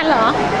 快乐！